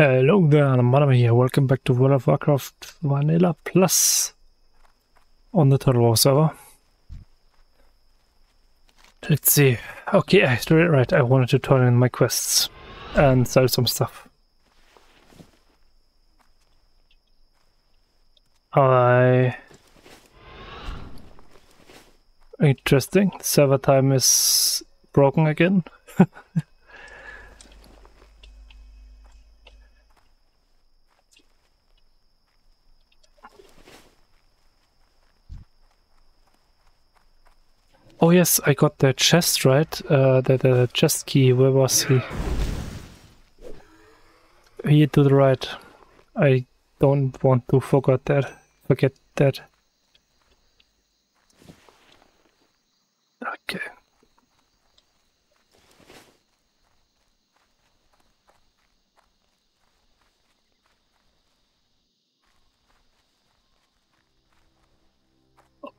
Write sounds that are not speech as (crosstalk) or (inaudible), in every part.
Hello there, I'm Mannema here. Welcome back to World of Warcraft Vanilla Plus on the Turtle WoW server. Let's see. Okay, I did it right. I wanted to turn in my quests and sell some stuff. I interesting. Server time is broken again. (laughs) Oh yes, I got the chest right. Uh, the, the chest key. Where was he? Here to the right. I don't want to forget that. Forget that. Okay.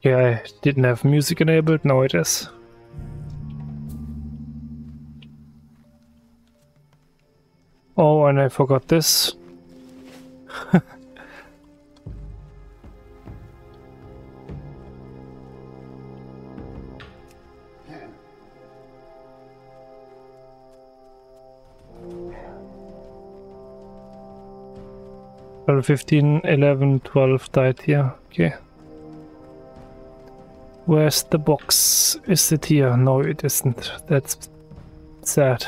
Okay, I didn't have music enabled, now it is. Oh, and I forgot this. (laughs) Twelve, fifteen, eleven, twelve died here. Okay. Where's the box? Is it here? No, it isn't. That's sad.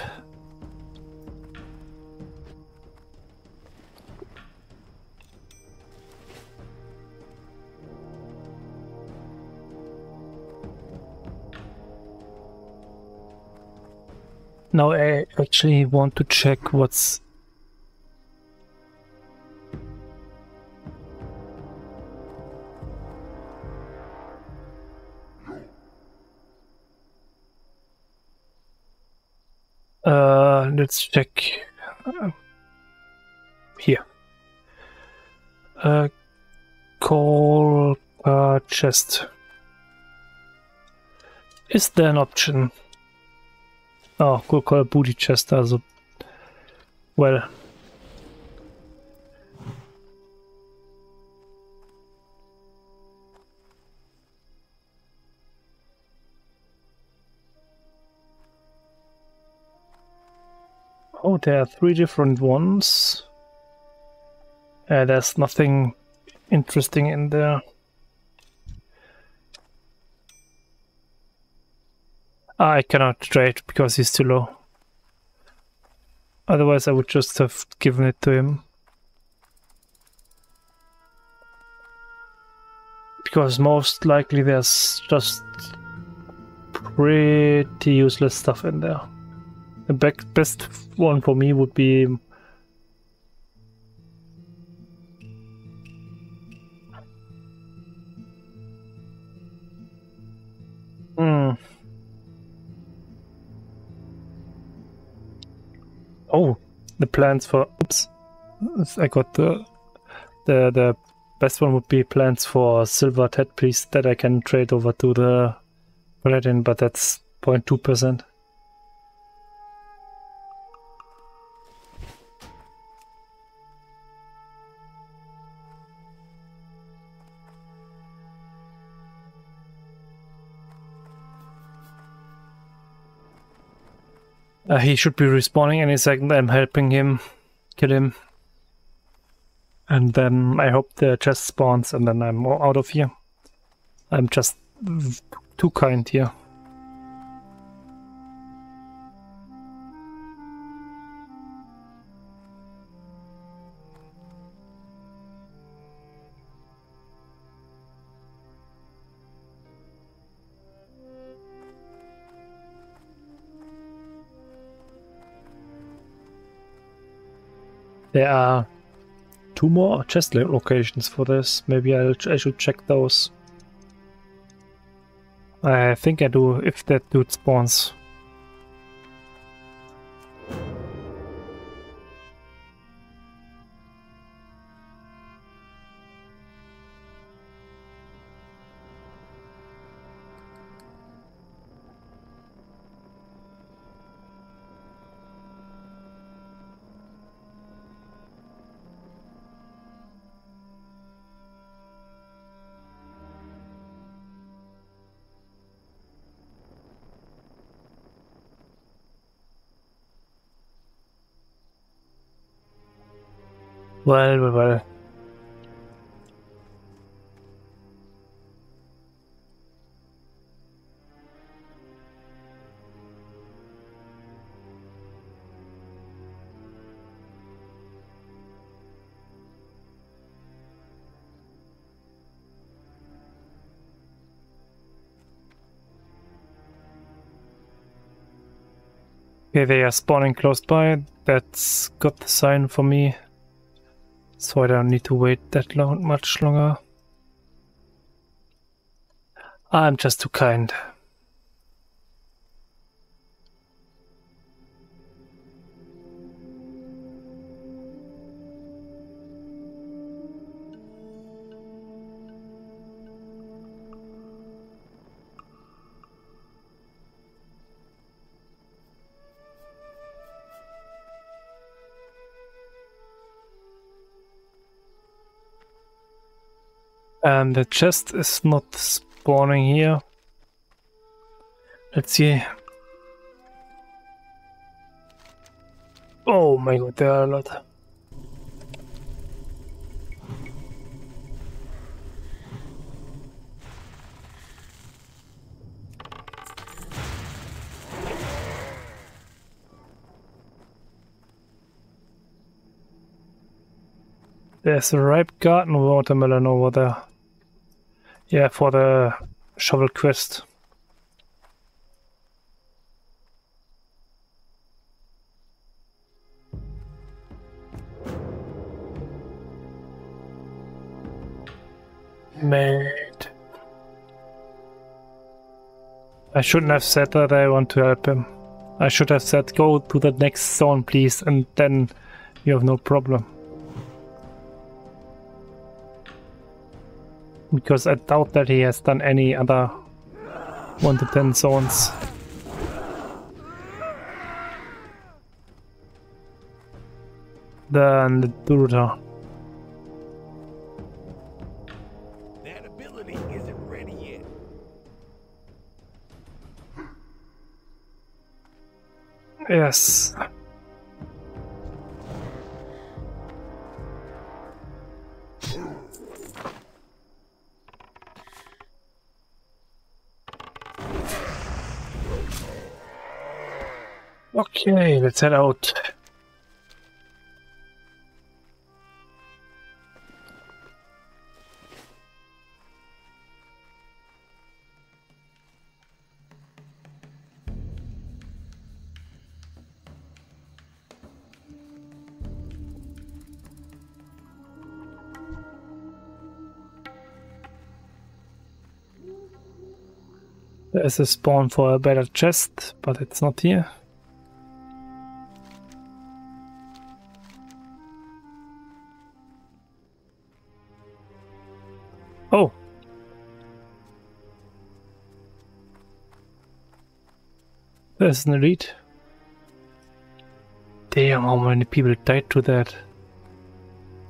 Now I actually want to check what's Uh, let's check here. Uh, call uh, chest. Is there an option? Oh, cool, call booty chest. Also, well. There are three different ones. Uh, there's nothing interesting in there. I cannot trade because he's too low. Otherwise I would just have given it to him. Because most likely there's just pretty useless stuff in there. The best one for me would be Hmm. Oh, the plans for oops. I got the the the best one would be plans for silver tet piece that I can trade over to the paladin, but that's 0.2 percent. Uh, he should be respawning any second. I'm helping him kill him. And then I hope the chest spawns and then I'm out of here. I'm just too kind here. There are two more chest locations for this. Maybe I'll, I should check those. I think I do if that dude spawns. Well, well, well. Okay, they are spawning close by. That's got the sign for me. So I don't need to wait that long, much longer. I'm just too kind. And the chest is not spawning here. Let's see. Oh my god, there are a lot. There's a ripe garden watermelon over there. Yeah, for the shovel quest. Mate. I shouldn't have said that I want to help him. I should have said go to the next zone please and then you have no problem. Because I doubt that he has done any other 1 to 10 zones. Than the Durotar. That ability isn't ready yet. Yes. Okay, let's head out. There's a spawn for a better chest, but it's not here. There's an elite. Damn, how many people died to that?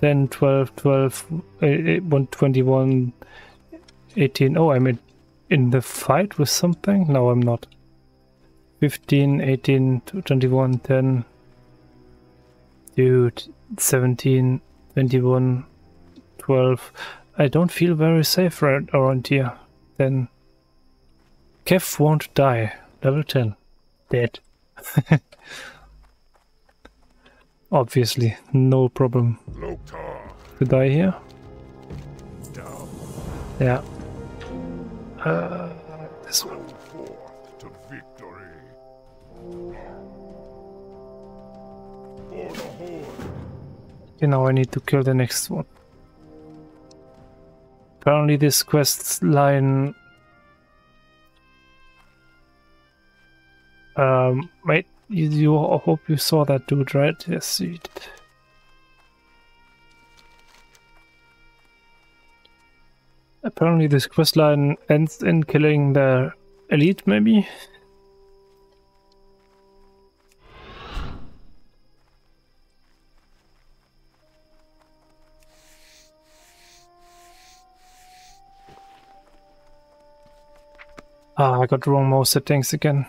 10, 12, 12, eh, eh, 121, 18. Oh, I'm in, in the fight with something? No, I'm not. 15, 18, 21, 10. Dude, 17, 21, 12. I don't feel very safe right around here. Then Kev won't die. Level 10. Dead. (laughs) Obviously, no problem to die here. Yeah. Uh, this one. Okay, now I need to kill the next one. Apparently this quest line... Um, wait, you, you I hope you saw that dude, right? Yes, you did. Apparently this quest line ends in killing the elite, maybe? Ah, I got wrong mouse settings again.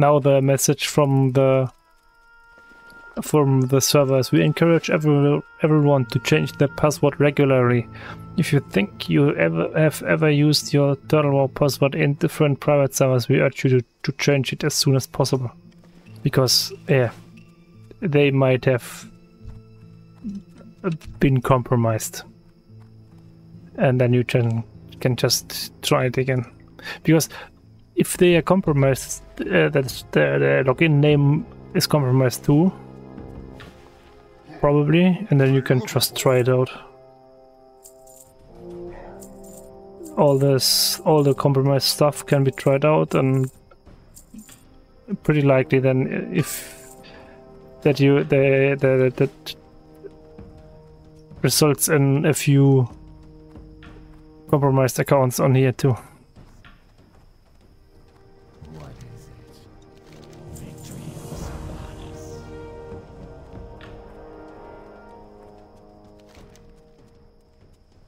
Now the message from the from the servers. We encourage every, everyone to change their password regularly. If you think you ever have ever used your Turtle password in different private servers we urge you to, to change it as soon as possible. Because yeah they might have been compromised. And then you can can just try it again. Because if they are compromised uh, that the, the login name is compromised too probably and then you can just try it out all this all the compromised stuff can be tried out and pretty likely then if that you the, the that results in a few compromised accounts on here too.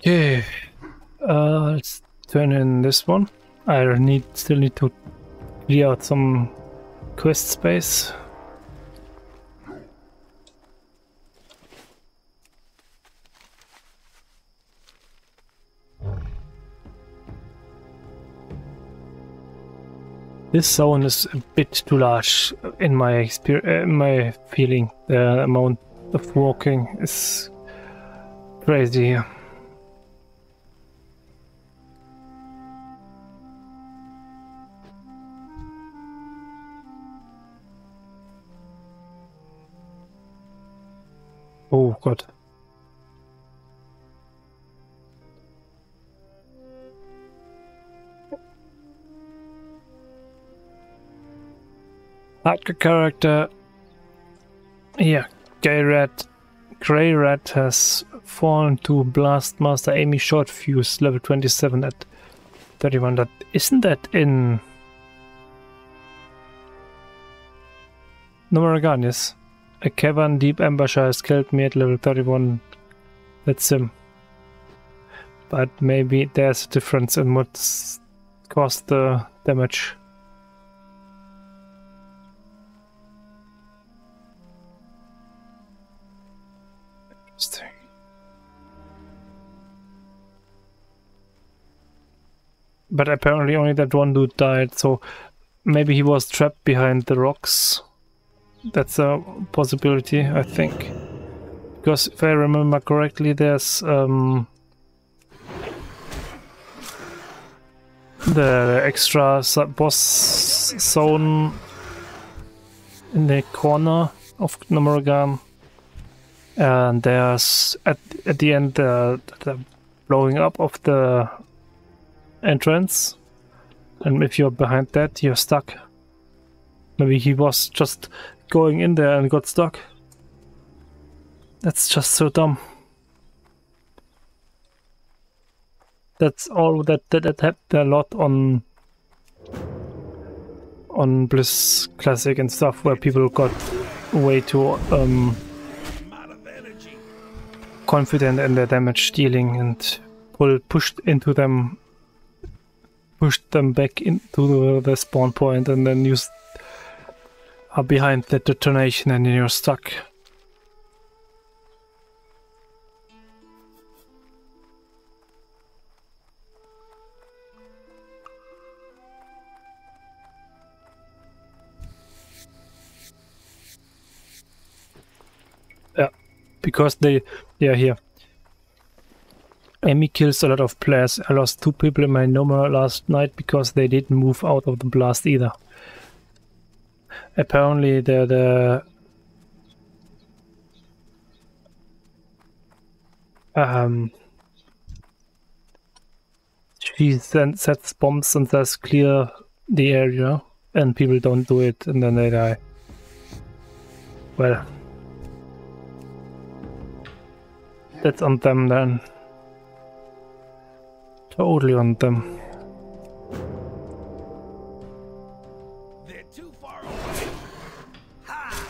Okay, uh, let's turn in this one. I need still need to clear out some quest space. This zone is a bit too large in my experience, uh, in my feeling. The amount of walking is crazy here. Oh Gott. Hardcore character. Yeah, Grey Rat. Grey Rat has fallen to Blastmaster Emi Shortfuse level 27 at 31. That isn't that in Numeraganis? A cavern deep ambusher has killed me at level 31. That's him. But maybe there's a difference in what's caused the damage. But apparently only that one dude died, so maybe he was trapped behind the rocks. That's a possibility, I think. Because if I remember correctly, there's um, the extra boss zone in the corner of Gnomeregan. And there's at, at the end uh, the blowing up of the entrance. And if you're behind that, you're stuck. Maybe he was just going in there and got stuck. That's just so dumb. That's all that that, that happened a lot on on Blizz Classic and stuff where people got way too um, confident in their damage dealing and pull pushed into them pushed them back into the, spawn point and then you are behind the detonation and you're stuck. Yeah, because they, yeah, here. Emi kills a lot of players. I lost two people in my Gnomer last night because they didn't move out of the blast either. Apparently, the the um she then sets bombs and says clear the area, and people don't do it, and then they die. Well, that's on them then. Totally on them. They're too far away. Ha!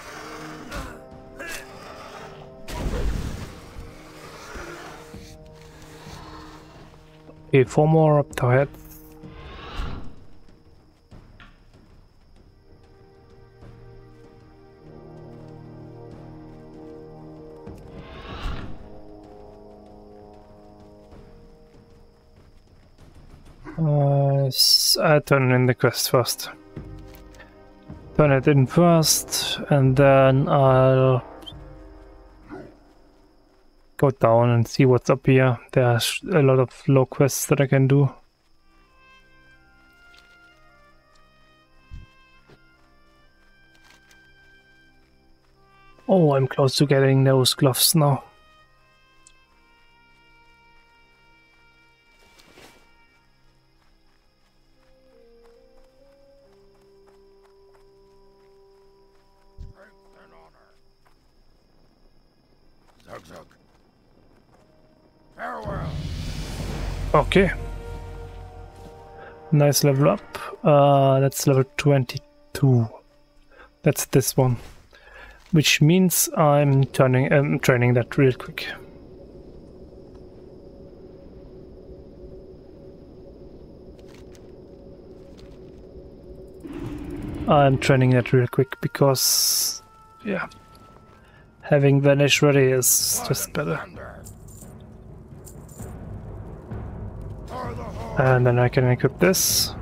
Okay, four more up to head. Turn in the quest first. Turn it in first, and then I'll go down and see what's up here. There's a lot of low quests that I can do. Oh, I'm close to getting those gloves now. Okay. Nice level up. Uh, that's level 22. That's this one. Which means I'm turning, um, training that real quick. I'm training that real quick because, yeah, having Vanish ready is just better. And then I can equip this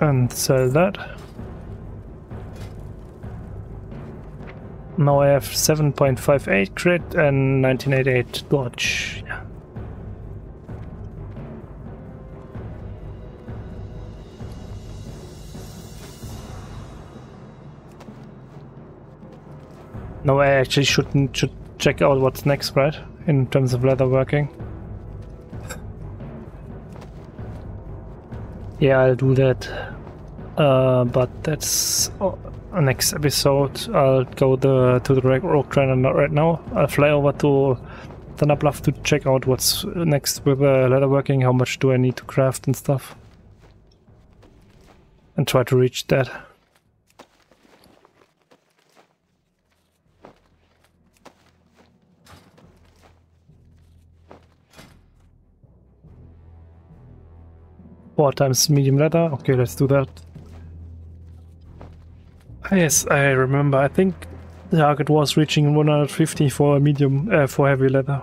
and sell that. Now I have 7.58 crit and 1988 dodge. Yeah. No, I actually shouldn't should check out what's next, right? In terms of leather working. Yeah, I'll do that. Uh, but that's uh, next episode. I'll go the to the rock not right now. I'll fly over to Thunder Bluff to check out what's next with the leatherworking. How much do I need to craft and stuff, and try to reach that. Four times medium leather. Okay, let's do that. Yes, I remember. I think the target was reaching 150 for a medium, uh, for heavy leather.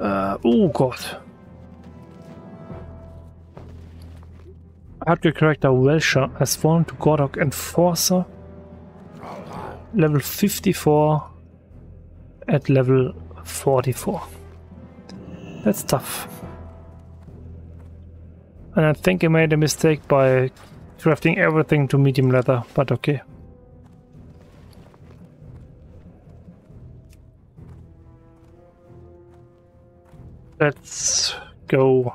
Uh, oh god. Hardcore character Welsher has fallen to Gordok Enforcer, level 54 at level 44. That's tough. And I think I made a mistake by crafting everything to medium leather, but okay. Let's go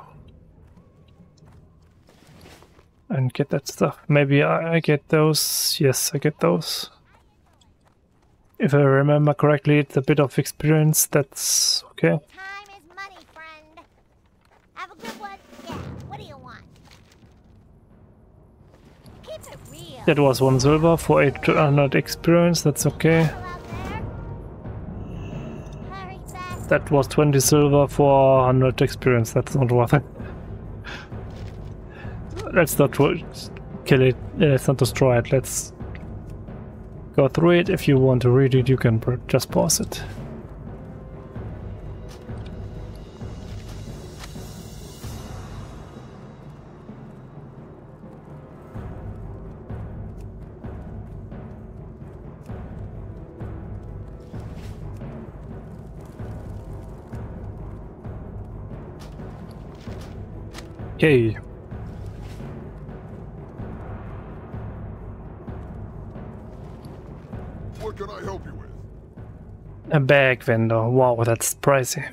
and get that stuff. Maybe I, get those. Yes, I get those. If I remember correctly, it's a bit of experience. That's okay. Time is money, friend. Have a good one. Yeah, what do you want? Keep it real. That was one silver for 800 experience. That's okay. That was 20 silver for 100 experience. That's not worth it. Let's not kill it. Let's not destroy it. Let's go through it. If you want to read it, you can just pause it. Okay. What can I help you with? A bag vendor. Wow, that's pricey.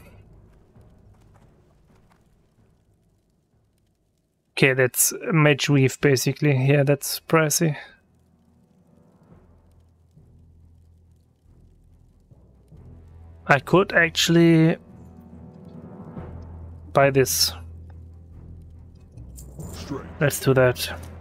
Okay, that's mage weave basically. Yeah, that's pricey. I could actually buy this. Let's do that.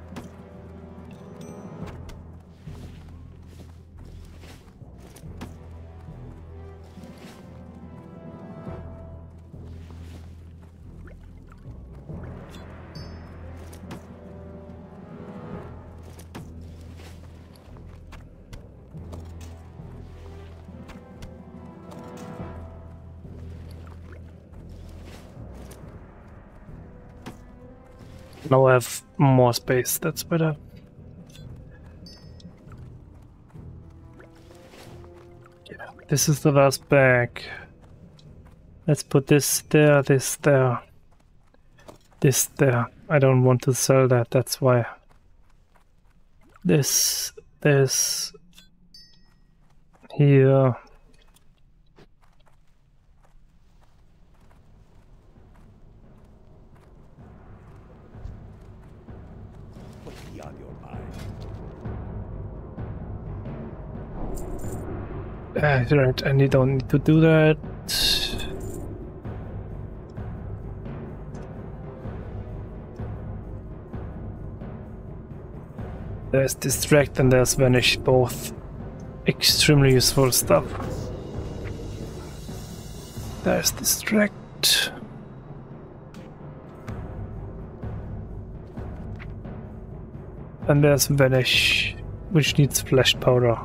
Now I have more space, that's better. This is the last bag. Let's put this there, this there, this there. I don't want to sell that, that's why. This, this, here. Uh, right, and you don't need to do that. There's distract and there's vanish, both extremely useful stuff. There's distract. And there's vanish, which needs flash powder.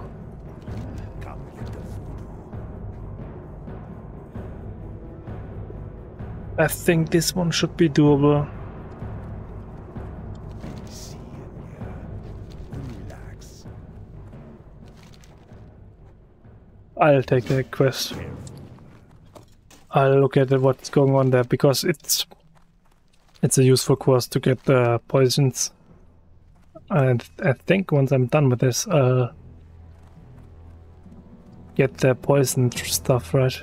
I think this one should be doable. I'll take the quest. I'll look at what's going on there because it's it's a useful quest to get the poisons. And I think once I'm done with this, I'll get the poison stuff right.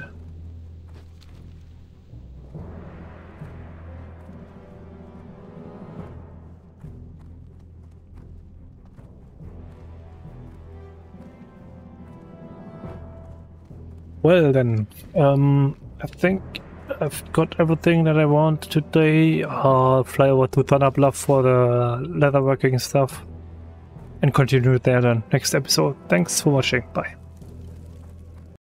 Well then, um, I think I've got everything that I want today. I'll fly over to Thunder Bluff for the leatherworking stuff and continue there then next episode. Thanks for watching. Bye.